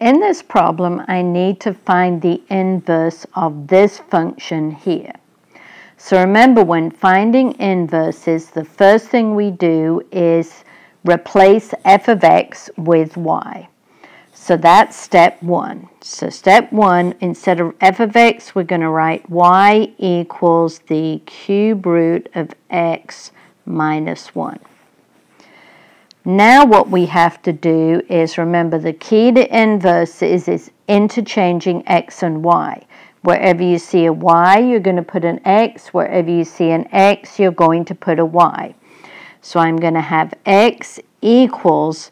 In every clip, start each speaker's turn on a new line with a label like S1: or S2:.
S1: In this problem, I need to find the inverse of this function here. So remember, when finding inverses, the first thing we do is replace f of x with y. So that's step one. So step one, instead of f of x, we're going to write y equals the cube root of x minus 1. Now what we have to do is remember the key to inverses is interchanging x and y. Wherever you see a y, you're going to put an x. Wherever you see an x, you're going to put a y. So I'm going to have x equals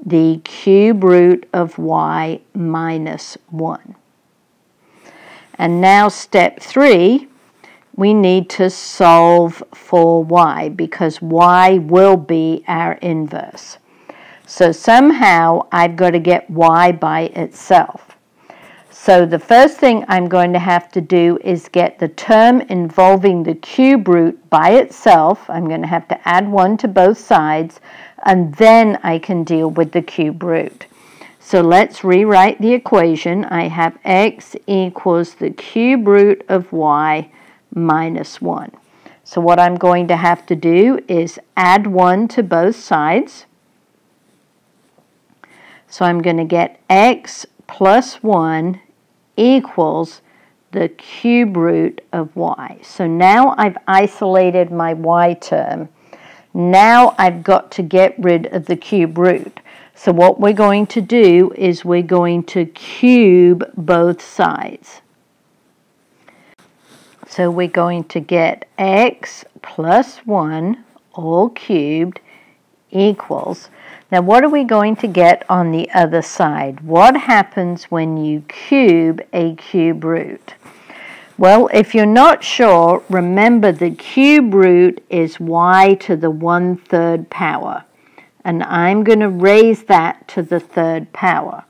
S1: the cube root of y minus 1. And now step 3, we need to solve for y because y will be our inverse. So somehow I've got to get y by itself. So the first thing I'm going to have to do is get the term involving the cube root by itself. I'm going to have to add 1 to both sides, and then I can deal with the cube root. So let's rewrite the equation. I have x equals the cube root of y minus 1. So what I'm going to have to do is add 1 to both sides. So I'm going to get x plus 1 equals the cube root of y. So now I've isolated my y term. Now I've got to get rid of the cube root. So what we're going to do is we're going to cube both sides. So we're going to get x plus 1 all cubed equals. Now what are we going to get on the other side? What happens when you cube a cube root? Well, if you're not sure, remember the cube root is y to the 1 third power. And I'm going to raise that to the third power.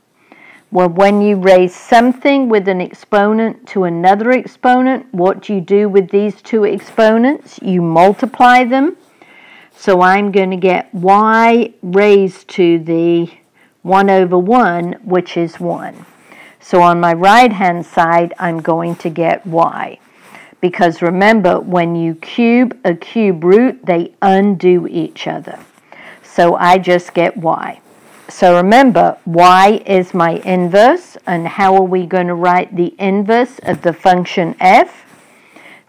S1: Well, when you raise something with an exponent to another exponent, what do you do with these two exponents? You multiply them. So I'm going to get y raised to the 1 over 1, which is 1. So on my right-hand side, I'm going to get y. Because remember, when you cube a cube root, they undo each other. So I just get y. So remember, y is my inverse, and how are we going to write the inverse of the function f?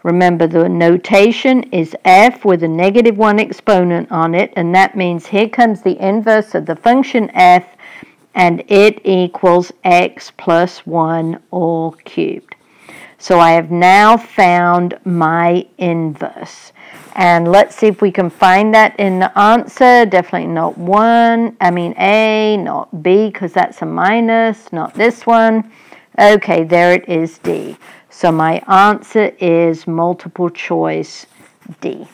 S1: Remember, the notation is f with a negative 1 exponent on it, and that means here comes the inverse of the function f, and it equals x plus 1 all cubed. So I have now found my inverse. And let's see if we can find that in the answer. Definitely not 1, I mean A, not B, because that's a minus, not this one. Okay, there it is, D. So my answer is multiple choice D.